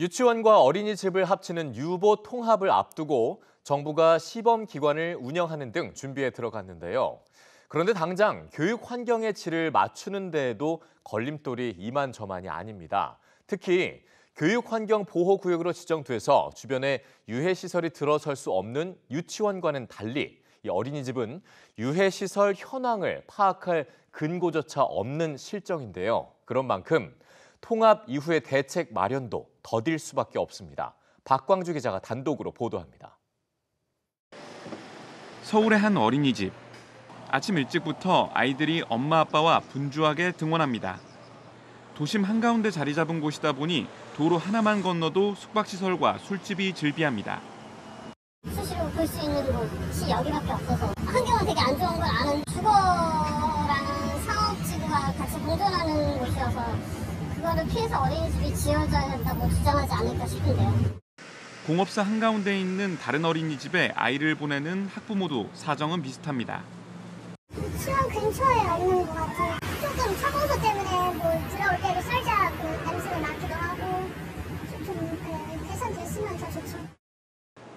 유치원과 어린이집을 합치는 유보 통합을 앞두고 정부가 시범 기관을 운영하는 등 준비에 들어갔는데요. 그런데 당장 교육 환경의 질을 맞추는 데에도 걸림돌이 이만저만이 아닙니다. 특히 교육 환경 보호 구역으로 지정돼서 주변에 유해 시설이 들어설 수 없는 유치원과는 달리 이 어린이집은 유해 시설 현황을 파악할 근거조차 없는 실정인데요. 그런 만큼 통합 이후의 대책 마련도 더딜 수밖에 없습니다. 박광주 기자가 단독으로 보도합니다. 서울의 한 어린이집. 아침 일찍부터 아이들이 엄마 아빠와 분주하게 등원합니다. 도심 한가운데 자리 잡은 곳이다 보니 도로 하나만 건너도 숙박시설과 술집이 즐비합니다. 수시로 볼 수 있는 곳이 여기밖에 없어서 환경은 되게 안 좋은 걸 아는 주거랑 상업지구가 같이 공존하는 곳이어서 그거를 피해서 어린이집이 지어져야 한다고 주장하지 않을까 싶은데요. 공업사 한가운데 있는 다른 어린이집에 아이를 보내는 학부모도 사정은 비슷합니다. 유치원 근처에 있는 것 같아요. 조금 차공소 때문에 뭐 들어올 때도 살짝 그 냄새가 나기도 하고 좀 네, 개선됐으면 더 좋죠.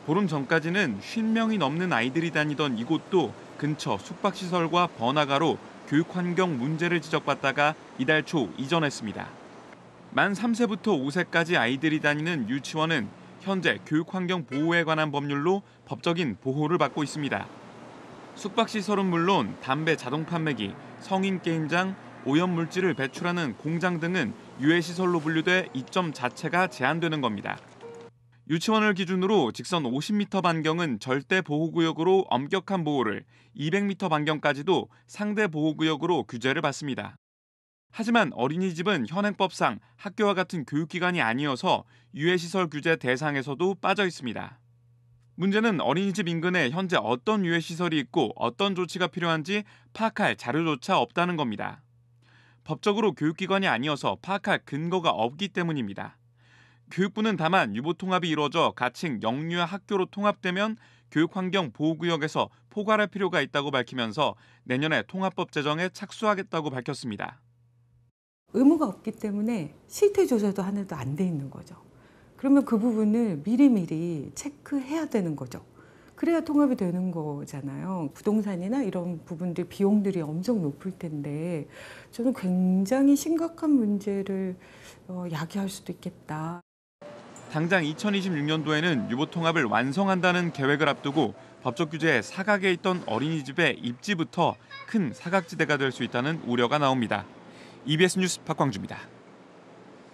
보름 전까지는 50명이 넘는 아이들이 다니던 이곳도 근처 숙박시설과 번화가로 교육 환경 문제를 지적받다가 이달 초 이전했습니다. 만 3세부터 5세까지 아이들이 다니는 유치원은 현재 교육 환경 보호에 관한 법률로 법적인 보호를 받고 있습니다. 숙박시설은 물론 담배 자동 판매기, 성인 게임장, 오염 물질을 배출하는 공장 등은 유해 시설로 분류돼 이점 자체가 제한되는 겁니다. 유치원을 기준으로 직선 50m 반경은 절대 보호구역으로 엄격한 보호를, 200m 반경까지도 상대 보호구역으로 규제를 받습니다. 하지만 어린이집은 현행법상 학교와 같은 교육기관이 아니어서 유해시설 규제 대상에서도 빠져 있습니다. 문제는 어린이집 인근에 현재 어떤 유해시설이 있고 어떤 조치가 필요한지 파악할 자료조차 없다는 겁니다. 법적으로 교육기관이 아니어서 파악할 근거가 없기 때문입니다. 교육부는 다만 유보 통합이 이루어져 가칭 영유아 학교로 통합되면 교육환경 보호구역에서 포괄할 필요가 있다고 밝히면서 내년에 통합법 제정에 착수하겠다고 밝혔습니다. 의무가 없기 때문에 실태 조사도 하나도 안 돼 있는 거죠. 그러면 그 부분을 미리미리 체크해야 되는 거죠. 그래야 통합이 되는 거잖아요. 부동산이나 이런 부분들 비용들이 엄청 높을 텐데 저는 굉장히 심각한 문제를 어, 야기할 수도 있겠다. 당장 2026년도에는 유보 통합을 완성한다는 계획을 앞두고 법적 규제에 사각에 있던 어린이집의 입지부터 큰 사각지대가 될 수 있다는 우려가 나옵니다. EBS 뉴스 박광주입니다.